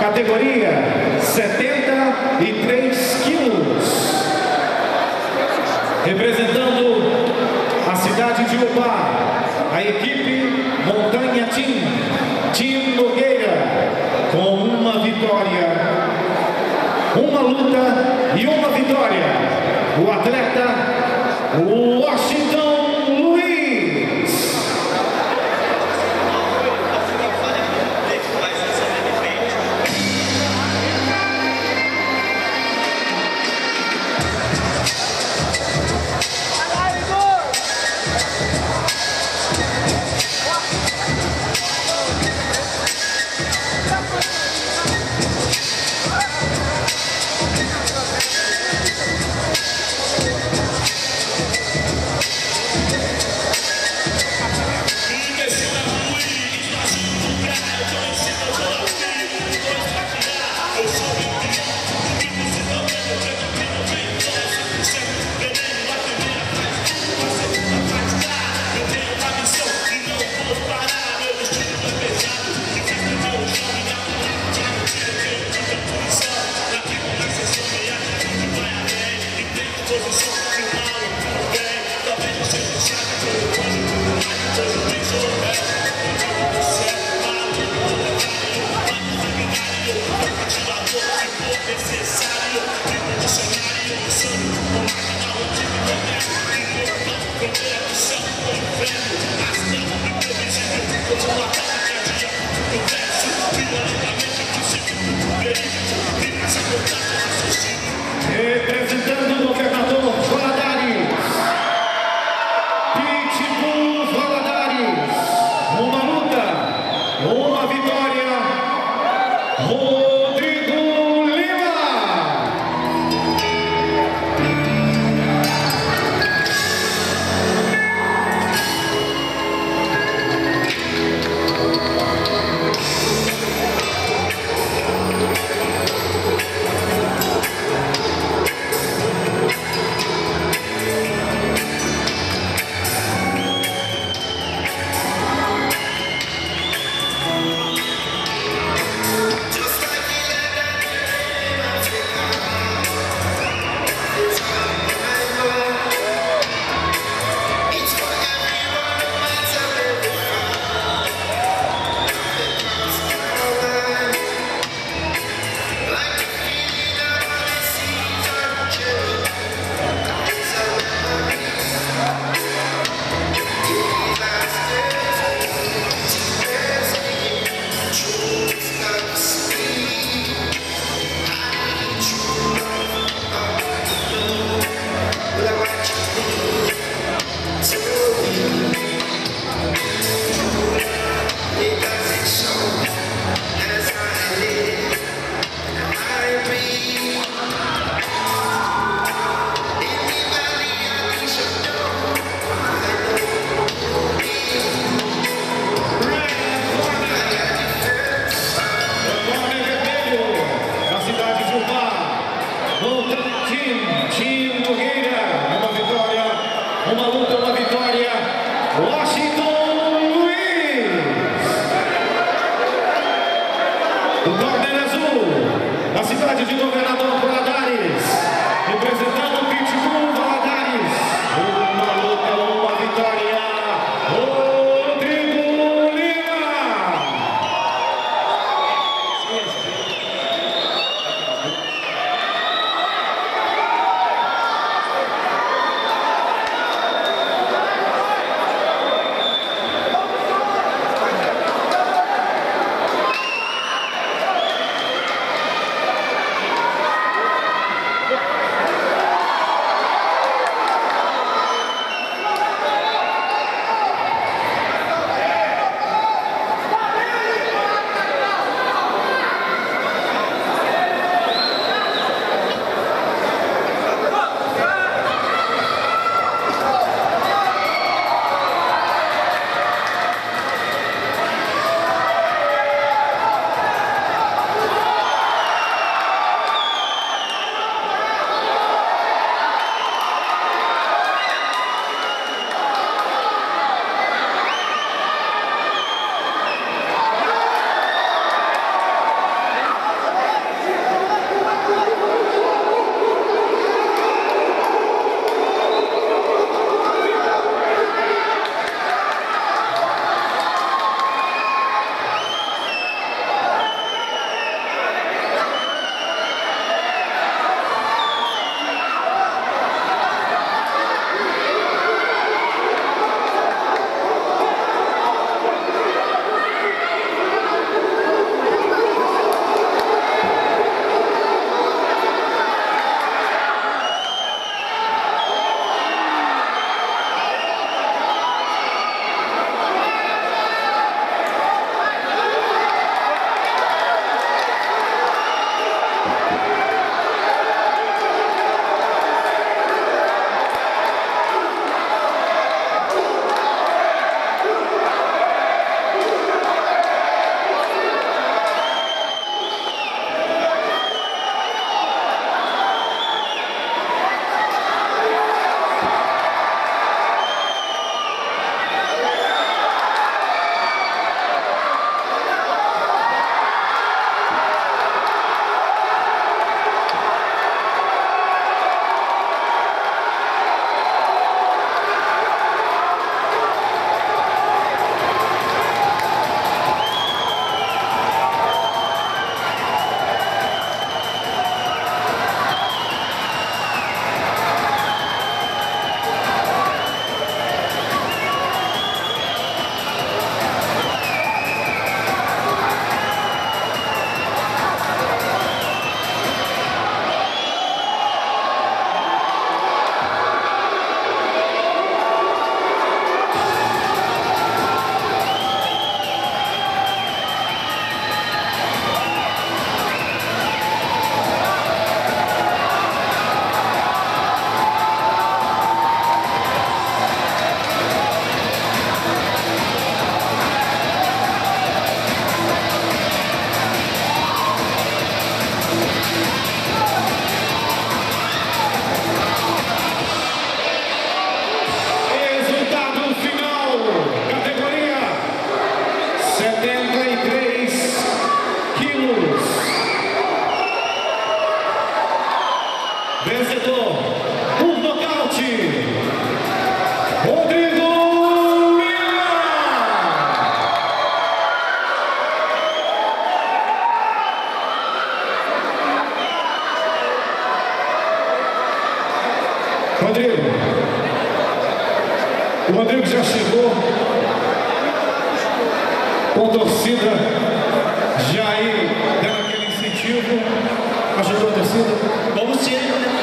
categoria 73 quilos. Representando a cidade de Ubá, a equipe Montanha Team, Team Nogueira, com uma vitória, uma luta e uma vitória. O atleta Washington uma vitória, vencedor por nocaute. Rodrigo. O Rodrigo já chegou com torcida já aí deu aquele incentivo, ajudou a torcida. Consider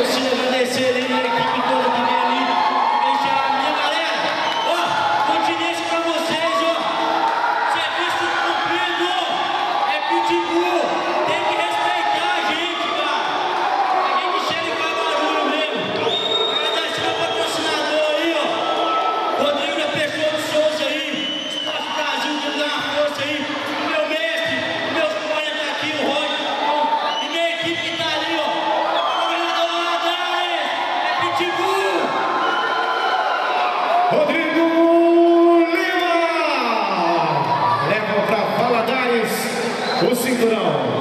o cinturão.